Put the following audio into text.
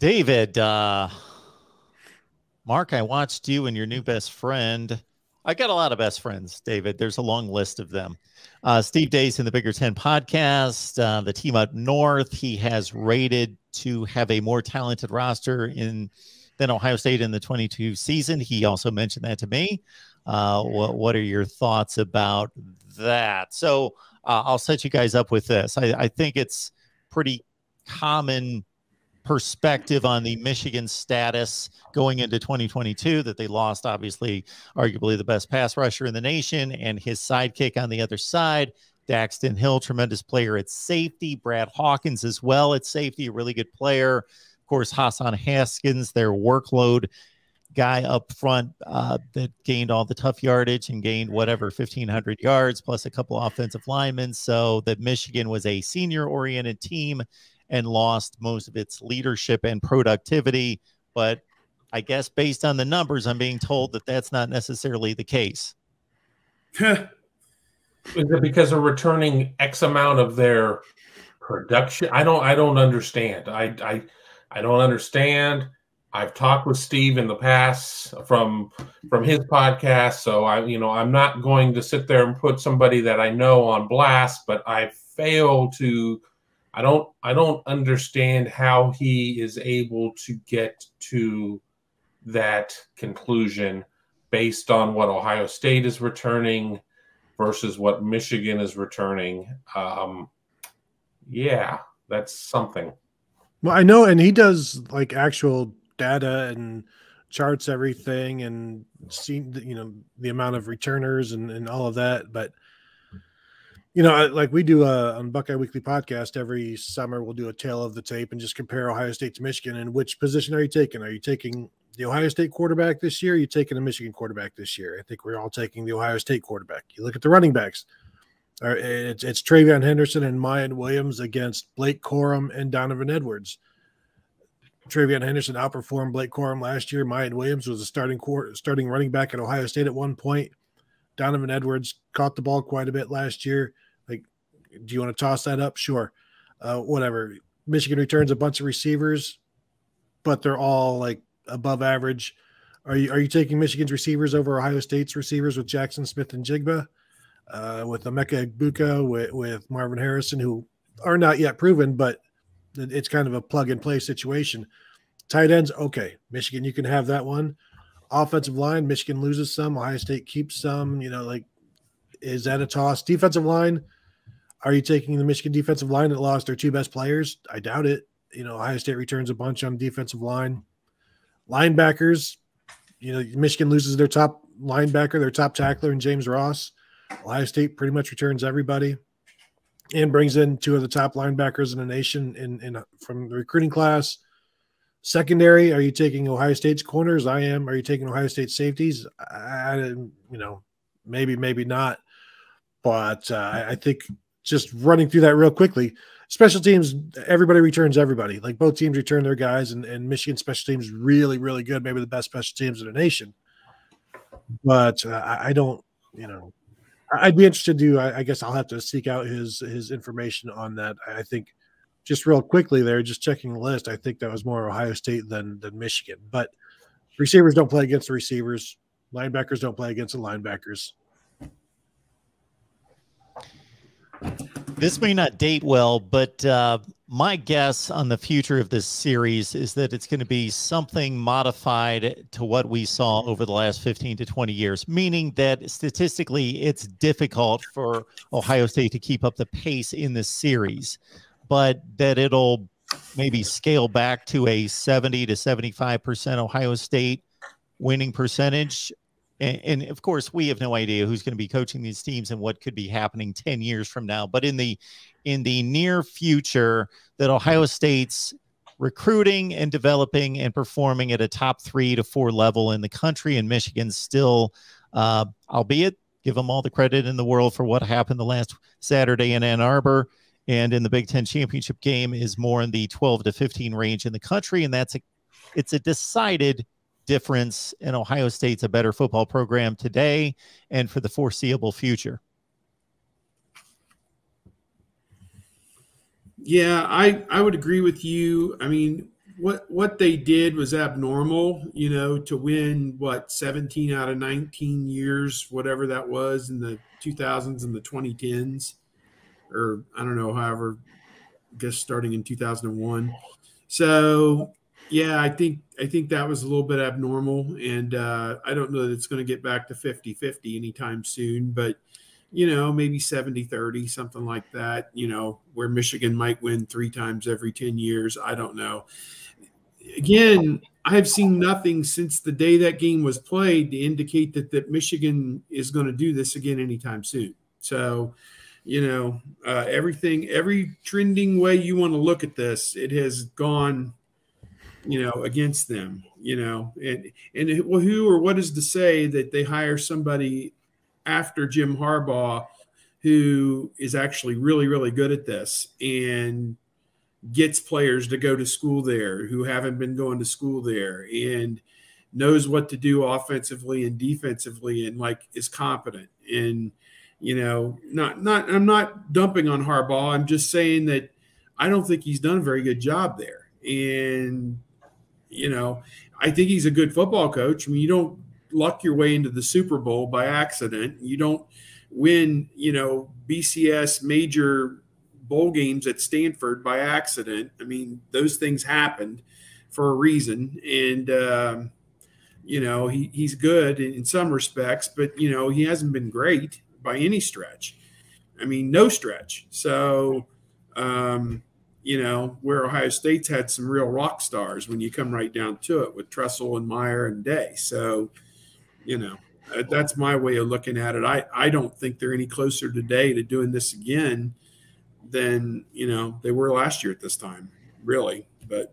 David, uh, Mark, I watched you and your new best friend. I got a lot of best friends, David. There's a long list of them. Uh, Steve Deace in the Bigger Ten podcast, uh, the team up north. He has rated to have a more talented roster in than Ohio State in the 22 season. He also mentioned that to me. Uh, what, what are your thoughts about that? So uh, I'll set you guys up with this. I, I think it's pretty common perspective on the Michigan status going into 2022 that they lost, obviously, arguably the best pass rusher in the nation, and his sidekick on the other side. Daxton Hill, tremendous player at safety. Brad Hawkins as well at safety, a really good player. Of course, Hassan Haskins, their workload guy up front uh, that gained all the tough yardage and gained whatever 1500 yards plus a couple offensive linemen so that michigan was a senior oriented team and lost most of its leadership and productivity. But i guess based on the numbers i'm being told that that's not necessarily the case. Is it because of returning x amount of their production? I don't i don't understand. I i i don't understand. I've talked with Steve in the past from from his podcast, so I you know I'm not going to sit there and put somebody that I know on blast, but I fail to I don't I don't understand how he is able to get to that conclusion based on what Ohio State is returning versus what Michigan is returning. Um, yeah, that's something. Well, I know, and he does like actual data and charts everything and see you know the amount of returners and, and all of that but you know like we do a on buckeye weekly podcast every summer we'll do a tale of the tape and just compare ohio state to michigan and which position are you taking are you taking the ohio state quarterback this year are you taking a michigan quarterback this year i think we're all taking the ohio state quarterback you look at the running backs it's, it's TreVeyon Henderson and Miyan Williams against Blake Corum and Donovan Edwards. TreVeyon Henderson outperformed Blake Corum last year. Miyan Williams was a starting court, starting running back at Ohio State at one point. Donovan Edwards caught the ball quite a bit last year. Like, do you want to toss that up? Sure. Uh, whatever. Michigan returns a bunch of receivers, but they're all like above average. Are you are you taking Michigan's receivers over Ohio State's receivers with Jackson Smith-Njigba, uh, with Emeka Egbuka, with, with Marvin Harrison, who are not yet proven, but it's kind of a plug and play situation. Tight ends, okay. Michigan, you can have that one. Offensive line, Michigan loses some. Ohio State keeps some. You know, like, is that a toss? Defensive line, are you taking the Michigan defensive line that lost their two best players? I doubt it. You know, Ohio State returns a bunch on defensive line. Linebackers, you know, Michigan loses their top linebacker, their top tackler, and James Ross. Ohio State pretty much returns everybody and brings in two of the top linebackers in the nation in, in from the recruiting class. Secondary, are you taking Ohio State's corners? I am. Are you taking Ohio State safeties? I, you know, maybe, maybe not. But uh, I think just running through that real quickly, special teams, everybody returns everybody. Like both teams return their guys, and, and Michigan special teams really, really good, maybe the best special teams in the nation. But uh, I, I don't, you know, I'd be interested to. I, I, guess I'll have to seek out his his information on that. I think just real quickly there, just checking the list. I think that was more Ohio State than than Michigan. But receivers don't play against the receivers. Linebackers don't play against the linebackers. This may not date well, but uh, my guess on the future of this series is that it's going to be something modified to what we saw over the last 15 to 20 years, meaning that statistically it's difficult for Ohio State to keep up the pace in this series, but that it'll maybe scale back to a 70 to 75% Ohio State winning percentage. And, and, of course, we have no idea who's going to be coaching these teams and what could be happening 10 years from now. But in the in the near future that Ohio State's recruiting and developing and performing at a top three to four level in the country, and Michigan still, uh, albeit give them all the credit in the world for what happened the last Saturday in Ann Arbor and in the Big Ten championship game is more in the 12 to 15 range in the country, and that's a it's a decided difference. And Ohio State's a better football program today and for the foreseeable future. Yeah, I I would agree with you. I mean, what what they did was abnormal, you know, to win what 17 out of 19 years, whatever that was in the 2000s and the 2010s, or I don't know, however, I guess starting in 2001. So yeah, I think I think that was a little bit abnormal, and uh, I don't know that it's going to get back to 50-50 anytime soon, but you know, maybe 70 30, something like that, you know, where Michigan might win three times every 10 years. I don't know again, I have seen nothing since the day that game was played to indicate that, that Michigan is going to do this again anytime soon. So, you know, uh, everything, every trending way you want to look at this, it has gone, you know, against them, you know, and, and who or what is to say that they hire somebody after Jim Harbaugh who is actually really, really good at this and gets players to go to school there who haven't been going to school there and knows what to do offensively and defensively and like is competent and you know not not I'm not dumping on Harbaugh. I'm just saying that I don't think he's done a very good job there. And you know I think he's a good football coach. I mean you don't luck your way into the Super Bowl by accident. You don't win you know BCS major bowl games at Stanford by accident. I mean, those things happened for a reason, and um, you know he, he's good in some respects, but you know he hasn't been great by any stretch. I mean, no stretch. So, um, you know, where Ohio State's had some real rock stars when you come right down to it with Tressel and Meyer and Day. So, you know, that's my way of looking at it. I, I don't think they're any closer today to doing this again than you know they were last year at this time, really. But